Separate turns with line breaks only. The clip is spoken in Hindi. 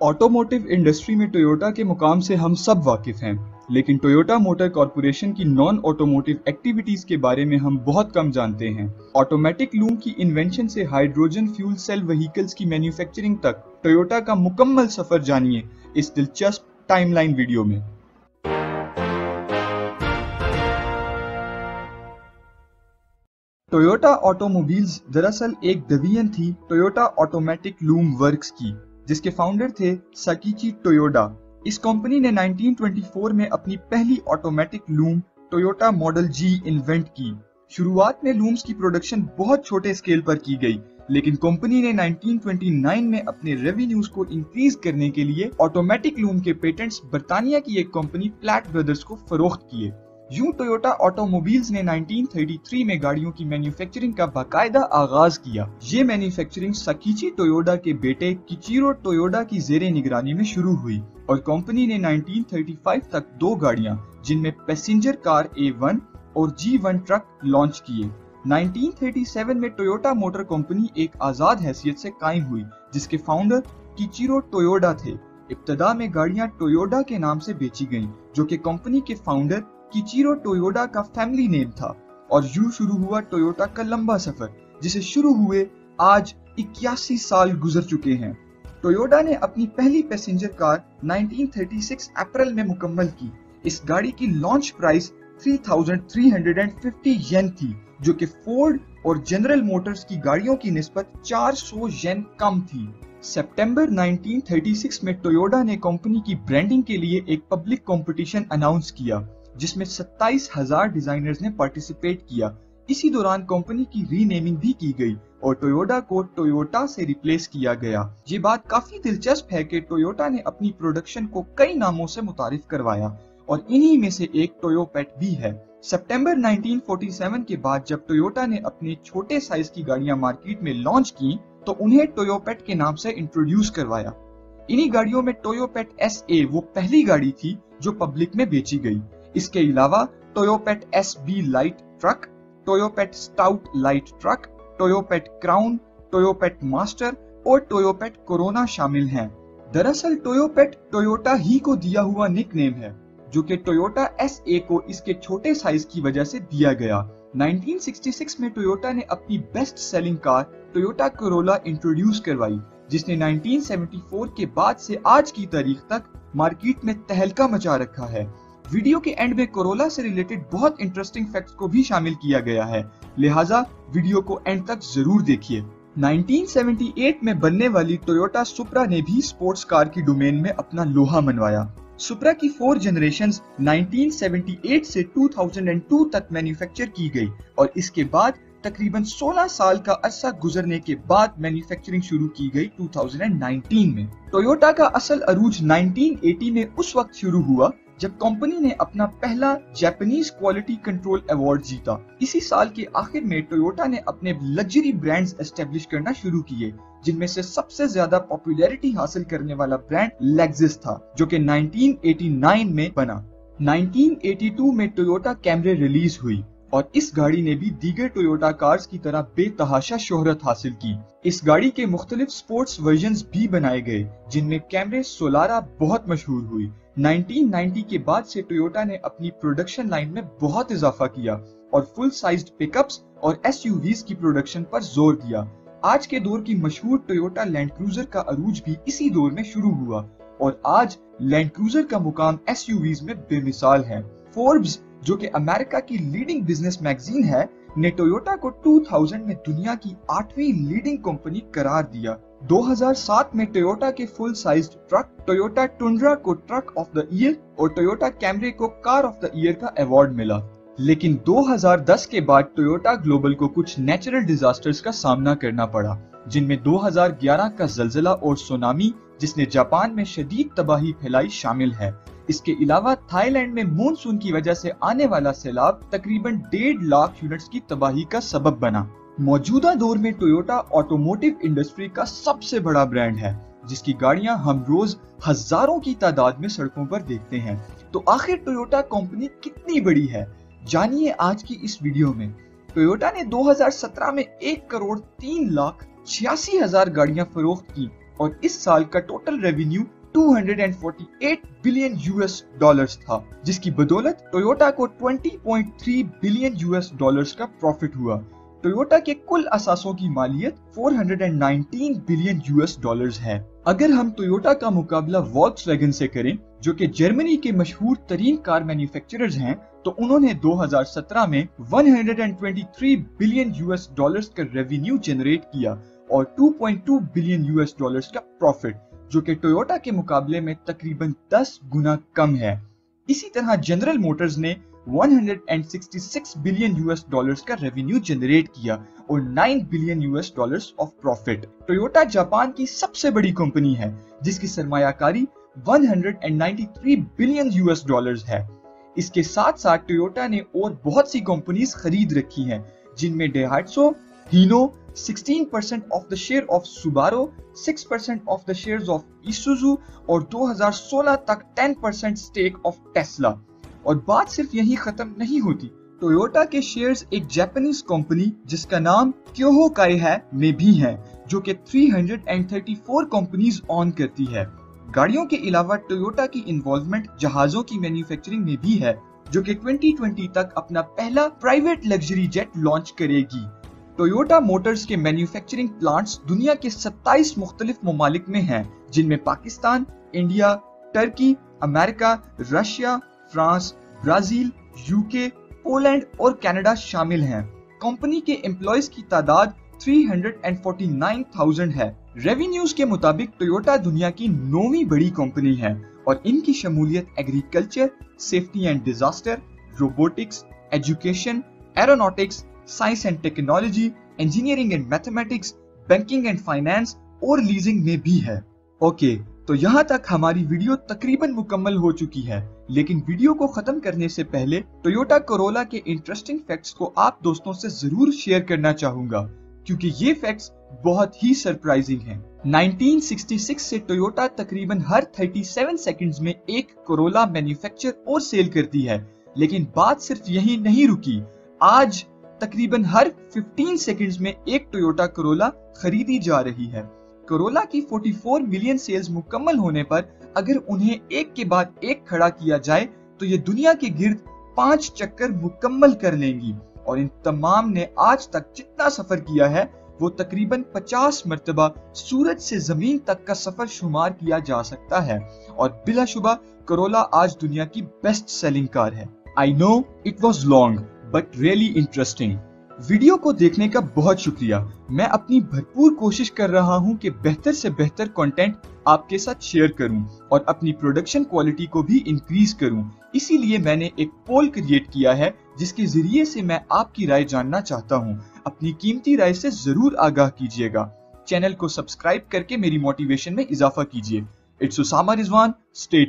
ऑटोमोटिव इंडस्ट्री में टोयोटा के मुकाम से हम सब वाकिफ हैं, लेकिन टोयोटा मोटर कॉरपोरेशन की नॉन ऑटोमोटिव एक्टिविटीज़ के बारे में हम बहुत कम जानते हैं। ऑटोमेटिक लूम की इन्वेंशन से हाइड्रोजन फ्यूल सेल व्हीकल्स की मैन्युफैक्चरिंग तक टोयोटा का मुकम्मल सफ़र जानिए इस दिलचस्प टाइमलाइन वीडियो में। टोयोटा ऑटोमोबाइल्स दरअसल एक डिवीज़न थी टोयोटा ऑटोमेटिक लूम वर्क्स की। जिसके फाउंडर थे सकीची टोयोडा इस कंपनी ने 1924 में अपनी पहली automatic loom Toyota model G invent की। शुरुआत में लूम्स की प्रोडक्शन बहुत छोटे स्केल पर की गई, लेकिन कंपनी ने 1929 में अपने रेवेन्यूज को इंक्रीज करने के लिए ऑटोमेटिक लूम के पेटेंट्स बर्तानिया की एक कंपनी प्लैट ब्रदर्स को फरोख्त किए। यूँ टोयोटा ऑटोमोबाइल्स ने 1933 में गाड़ियों की मैन्युफैक्चरिंग का बाकायदा आगाज़ किया। ये मैन्युफैक्चरिंग सकीची टोयोडा के बेटे किचीरो टोयोडा की जेर निगरानी में शुरू हुई और कंपनी ने 1935 तक दो गाड़ियाँ जिनमें पैसेंजर कार A1 और G1 ट्रक लॉन्च किए। 1937 में टोयोटा मोटर कंपनी एक आज़ाद हैसियत से कायम हुई जिसके फाउंडर किचीरो टोयोडा थे। इब्तदा में गाड़ियाँ टोयोडा के नाम से बेची गईं, जो कि कंपनी के फाउंडर किचीरो टोयोडा का फैमिली नेम था और यूँ शुरू हुआ टोयोटा का लंबा सफ़र जिसे शुरू हुए आज इक्यासी साल गुजर चुके हैं। टोयोटा ने अपनी पहली पैसेंजर कार 1936 अप्रैल में मुकम्मल की। इस गाड़ी की लॉन्च प्राइस 3,350 येन थी जो कि फोर्ड और जनरल मोटर्स की गाड़ियों की निस्बत 400 येन कम थी। सितंबर 1936 में टोयोटा ने कंपनी की ब्रांडिंग के लिए एक पब्लिक कंपटीशन अनाउंस किया। जिसमें सत्ताईस हज़ार डिजाइनर्स ने पार्टिसिपेट किया। इसी दौरान कंपनी की रीनेमिंग भी की गई और टोयोटा को टोयोटा से रिप्लेस किया गया। ये बात काफ़ी दिलचस्प है कि टोयोटा ने अपनी प्रोडक्शन को कई नामों से मुतारिफ करवाया और इन्हीं में से एक टोयोपेट भी है। सितंबर 1947 के बाद जब टोयोटा ने अपने छोटे साइज़ की गाड़ियाँ मार्केट में लॉन्च की तो उन्हें टोयोपेट के नाम से इंट्रोड्यूस करवाया। इन्हीं गाड़ियों में टोयोपेट एस ए वो पहली गाड़ी थी जो पब्लिक में बेची गई। इसके अलावा Toyopet S B light truck Toyopet Stout light truck Toyopet Crown Toyopet Master और टोयोपेट कोरोना शामिल हैं। दरअसल टोयोपेट टोयोटा ही को दिया हुआ निक नेम है, जो कि टोयोटा एस ए को इसके छोटे साइज़ की वजह से दिया गया 1966 में टोयोटा ने अपनी best selling car Toyota Corolla introduce करवाई, जिसने 1974 के बाद से आज की तारीख तक मार्केट में तहलका मचा रखा है वीडियो के एंड में कोरोला से रिलेटेड बहुत इंटरेस्टिंग फैक्ट्स को भी शामिल किया गया है। लिहाजा, वीडियो को एंड तक ज़रूर देखिए। 1978 में बनने वाली टोयोटा सुप्रा ने भी स्पोर्ट्स कार की डोमेन में अपना लोहा मनवाया। सुप्रा की फोर जनरेशन 1978 से 2002 तक मैन्युफैक्चर की गई और इसके बाद तकरीबन 16 साल का अरसा गुजरने के बाद मैन्युफैक्चरिंग शुरू की गई 2019 में। टोयोटा का असल अरूज 1980 में उस वक्त शुरू हुआ जब कंपनी ने अपना पहला जापानीज क्वालिटी कंट्रोल अवार्ड जीता, इसी साल के आखिर में टोयोटा ने अपने लग्जरी ब्रांड्स एस्टेब्लिश करना शुरू किए, जिनमें से सबसे ज़्यादा पॉपुलैरिटी हासिल करने वाला ब्रांड लेग्जिस था, जो कि 1989 में बना। 1982 में टोयोटा कैमरे रिलीज़ हुई, और इस गाड़ी ने भी दीगर टोयोटा कार्स की तरह बेतहाशा शोहरत हासिल की। इस गाड़ी के मुख्तलिफ़ स्पोर्ट्स वर्जन भी बनाए गए, जिनमें कैमरे सोलारा बहुत मशहूर हुई 1990 के बाद से टोयोटा ने अपनी प्रोडक्शन लाइन में बहुत इजाफा किया और फुल साइज़ पिकअप्स और एस की प्रोडक्शन पर ज़ोर दिया। आज के दौर की मशहूर टोयोटा लैंड क्रूजर का अरूज भी इसी दौर में शुरू हुआ और आज लैंड क्रूजर का मुकाम एस में बेमिसाल है। फोर्ब्स जो कि अमेरिका की लीडिंग बिज़नेस मैगजीन है, ने टोयोटा को 2000 में दुनिया की आठवीं लीडिंग कंपनी करार दिया। 2007 में टोयोटा के full size truck Toyota Tundra को ट्रक ऑफ़ द ईयर और टोयोटा कैमरे को कार ऑफ़ द ईयर का अवार्ड मिला। लेकिन 2010 के बाद टोयोटा ग्लोबल को कुछ नेचुरल डिजास्टर्स का सामना करना पड़ा, जिनमें 2011 का जलजिला और सोनामी जिसने जापान में शदीद तबाही फैलाई शामिल है। इसके अलावा थाईलैंड में मानसून की वजह से आने वाला सैलाब तकरीबन डेढ़ लाख यूनिट्स की तबाही का सबब बना। मौजूदा दौर में टोयोटा ऑटोमोटिव इंडस्ट्री का सबसे बड़ा ब्रांड है, जिसकी गाड़ियाँ हम रोज हज़ारों की तादाद में सड़कों पर देखते हैं। तो आखिर टोयोटा कंपनी कितनी बड़ी है? जानिए आज की इस वीडियो में। टोयोटा ने 2017 में एक करोड़ तीन लाख छियासी हज़ार गाड़ियाँ फरोख्त की और इस साल का total revenue 248 billion US dollars था, जिसकी बदौलत टोयोटा को 20.3 बिलियन यूएस डॉलर्स का प्रॉफिट हुआ। टोयोटा के कुल असासों की मालियत 419 बिलियन यूएस डॉलर्स है। अगर हम टोयोटा का मुकाबला वॉल्क्सवैगन से करें, जो कि जर्मनी के मशहूर तरीन कार मैन्युफैक्चरर्स हैं तो उन्होंने 2017 में 123 बिलियन यूएस डॉलर्स का रेवेन्यू जनरेट किया और 2.2 बिलियन यूएस डॉलर्स का प्रॉफिट जो कि टोयोटा के मुकाबले में तकरीबन 10 गुना कम है। इसी तरह जनरल मोटर्स ने 166 बिलियन यूएस डॉलर्स का रेवेन्यू जनरेट किया और 9 billion US dollars of profit Toyota Japan की सबसे बड़ी कंपनी है, जिसकी सरमायाकारी 193 बिलियन यूएस डॉलर्स है। इसके साथ साथ टोयोटा ने और बहुत सी कंपनीज़ खरीद रखी हैं, जिनमें डेहाइट्सो हीनो 16% of the share of Subaru, 6% of the shares of Isuzu और 2016 तक 10% स्टेक ऑफ़ टेस्ला और बात सिर्फ़ यही खत्म नहीं होती। टोयोटा के शेयर्स एक जापानीज कंपनी जिसका नाम क्योहो काई है में भी है जो कि 334 कंपनीज़ ऑन करती है। गाड़ियों के अलावा टोयोटा की इन्वॉल्वमेंट जहाजों की मैन्युफैक्चरिंग में भी है जो कि 2020 तक अपना पहला प्राइवेट लग्जरी जेट लॉन्च करेगी। टोयोटा मोटर्स के मैन्युफैक्चरिंग प्लांट्स दुनिया के 27 मुख्तलिफ़ ममालिक में हैं जिनमें Pakistan India Turkey America Russia France Brazil UK Poland और कनाडा शामिल हैं। कंपनी के एम्प्लॉयज़ की तादाद 349,000 है। रेवेन्यूज के मुताबिक टोयोटा दुनिया की नौवीं बड़ी कंपनी है और इनकी शमूलियत agriculture safety and disaster robotics education aeronautics science and technology engineering and mathematics banking and finance और लीजिंग में भी है। ओके तो यहाँ तक हमारी वीडियो तकरीबन मुकम्मल हो चुकी है। लेकिन वीडियो को खत्म करने से पहले टोयोटा कोरोला के इंटरेस्टिंग फैक्ट्स को आप दोस्तों से ज़रूर शेयर करना चाहूँगा। क्योंकि ये फैक्ट्स बहुत ही सरप्राइजिंग हैं। 1966 से टोयोटा तकरीबन हर 37 सेकंड्स में एक कोरोला मैन्युफैक्चर और सेल करती है। लेकिन बात सिर्फ़ यही नहीं रुकी। आज तकरीबन हर 15 सेकंड्स में एक टोयोटा करोला खरीदी जा रही है। करोला की 44 मिलियन सेल्स मुकम्मल होने पर अगर उन्हें एक के बाद एक खड़ा किया जाए तो ये दुनिया के गिर्द पाँच चक्कर मुकम्मल कर लेंगी। और इन तमाम ने आज तक जितना सफ़र किया है, वो तकरीबन 50 मरतबा सूरज से ज़मीन तक का सफ़र शुमार किया जा सकता है। और बिलाशुबा करोला आज दुनिया की बेस्ट सेलिंग कार है। I know it was long but really interesting video को देखने का बहुत शुक्रिया। मैं अपनी भरपूर कोशिश कर रहा हूँ कि बेहतर से बेहतर कंटेंट आपके साथ शेयर करूँ और अपनी प्रोडक्शन क्वालिटी को भी इंक्रीज करूँ। इसीलिए मैंने एक पोल क्रिएट किया है, जिसके ज़रिए से मैं आपकी राय जानना चाहता हूँ। अपनी कीमती राय से ज़रूर आगाह कीजिएगा। चैनल को सब्सक्राइब करके मेरी मोटिवेशन में इजाफा कीजिए। It's Rizwan stay